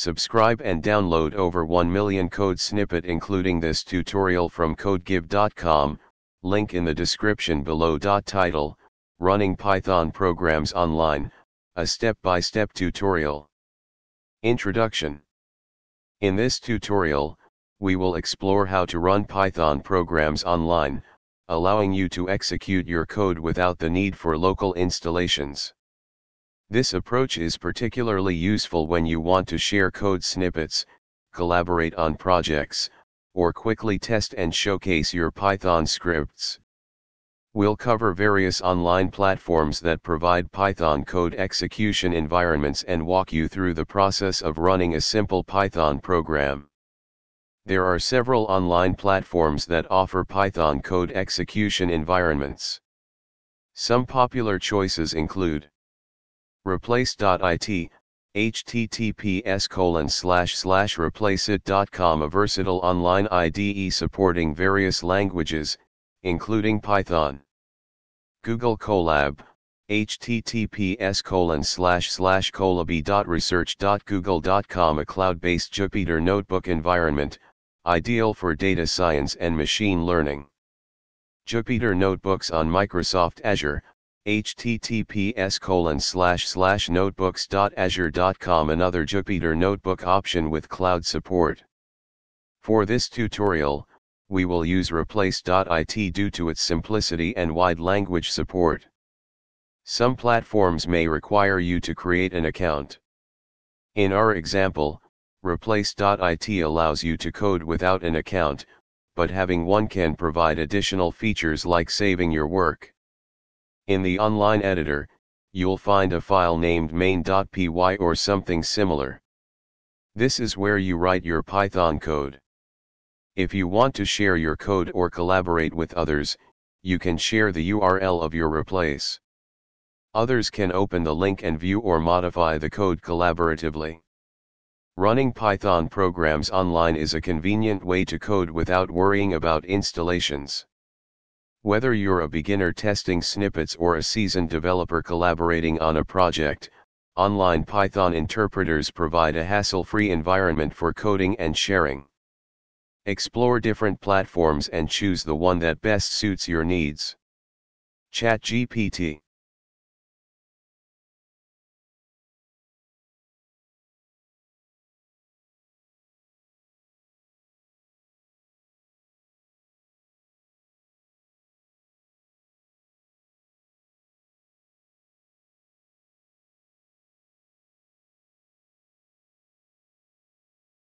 Subscribe and download over 1 million code snippet including this tutorial from codegive.com, link in the description below. Title, Running Python Programs Online, a step-by-step -step tutorial. Introduction In this tutorial, we will explore how to run Python programs online, allowing you to execute your code without the need for local installations. This approach is particularly useful when you want to share code snippets, collaborate on projects, or quickly test and showcase your Python scripts. We'll cover various online platforms that provide Python code execution environments and walk you through the process of running a simple Python program. There are several online platforms that offer Python code execution environments. Some popular choices include Repl.it, https colon slash slash replit.com a versatile online IDE supporting various languages, including Python. Google Colab, https colon slash slash colab.research.google.com a cloud-based Jupyter notebook environment, ideal for data science and machine learning. Jupyter Notebooks on Microsoft Azure, https notebooks.azure.com another Jupyter Notebook option with cloud support. For this tutorial, we will use Repl.it due to its simplicity and wide language support. Some platforms may require you to create an account. In our example, Repl.it allows you to code without an account, but having one can provide additional features like saving your work. In the online editor, you'll find a file named main.py or something similar. This is where you write your Python code. If you want to share your code or collaborate with others, you can share the URL of your replace. Others can open the link and view or modify the code collaboratively. Running Python programs online is a convenient way to code without worrying about installations. Whether you're a beginner testing snippets or a seasoned developer collaborating on a project, online Python interpreters provide a hassle-free environment for coding and sharing. Explore different platforms and choose the one that best suits your needs. ChatGPT